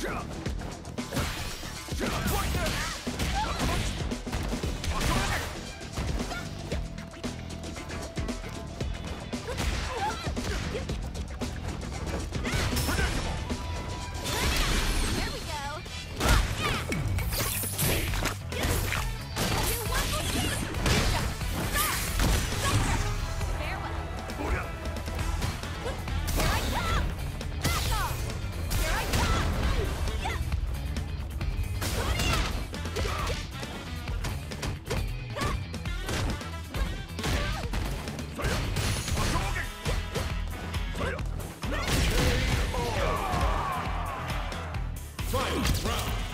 Shut up! Round.